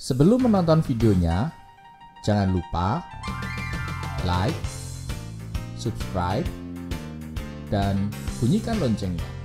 Sebelum menonton videonya, jangan lupa like, subscribe, dan bunyikan loncengnya.